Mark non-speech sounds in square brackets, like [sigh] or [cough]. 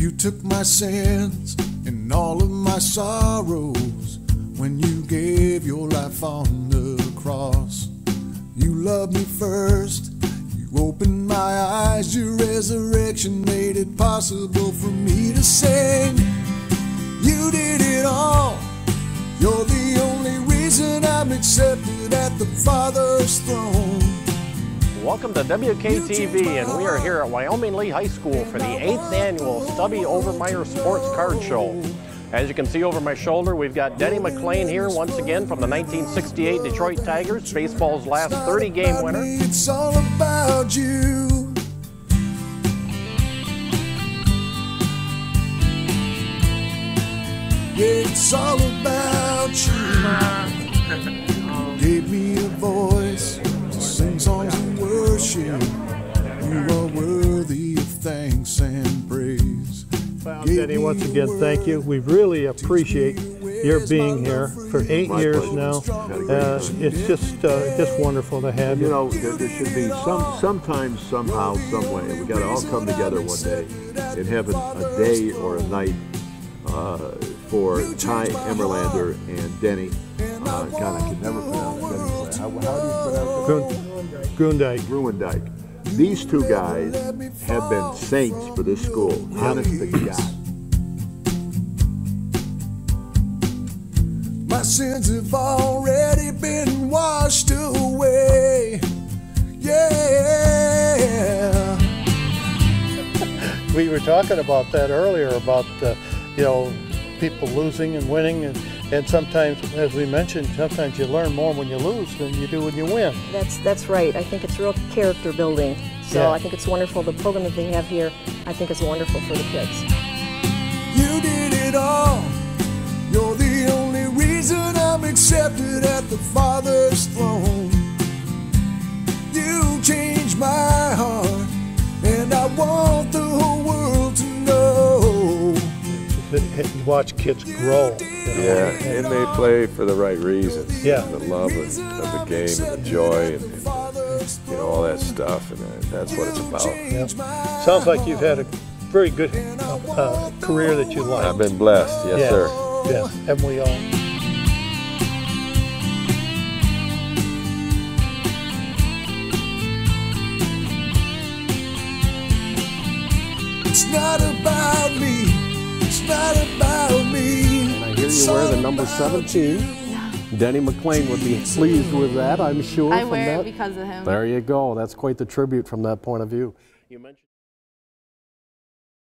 You took my sins and all of my sorrows when you gave your life on the cross. You loved me first. You opened my eyes. Your resurrection made it possible for me to sing. You did it all. You're the only reason I'm accepted at the Father's throne. Welcome to WKTV, and we are here at Wyoming Lee High School for the 8th annual Stubby Overmire Sports Card Show. As you can see over my shoulder, we've got Denny McLain here once again from the 1968 Detroit Tigers, baseball's last 30 game winner. It's all about you. It's all about you. [laughs] Gave me a voice worship. You are worthy of thanks and praise. Well, Gave Denny, once again, thank you. We really appreciate your being here for eight My years pleasure. now. Had a great Uh, it's just uh, just wonderful to have You you. know, there, there should be some, sometimes, somehow, some way. We got to all come together one day and have a, a day or a night uh, for Ty Emelander and Denny. Uh, God, I can never pronounce Denny's last. How, how do you pronounce it? Grun- Grundyke. These two guys have been saints for this school. Honest to God. My sins have already been washed away. Yeah. We were talking about that earlier about uh, you know people losing and winning, and, and sometimes, as we mentioned, sometimes you learn more when you lose than you do when you win. That's that's right. I think it's real character building. So Yeah. I think it's wonderful. The program that they have here, I think is wonderful for the kids. You did it all. You watch kids grow. you know, Yeah, and they play for the right reasons. Yeah. The love of, of the game and the joy and, and, you know all that stuff, and uh, that's what it's about. Sounds like you've had a very good uh, uh, career that you like. I've been blessed, yes, yes, sir. Yes, haven't we all? It's not about And I hear you wear the number about 17. Denny McLain would be pleased with that, I'm sure. I from wear that. it because of him. There you go. That's quite the tribute from that point of view. You mentioned.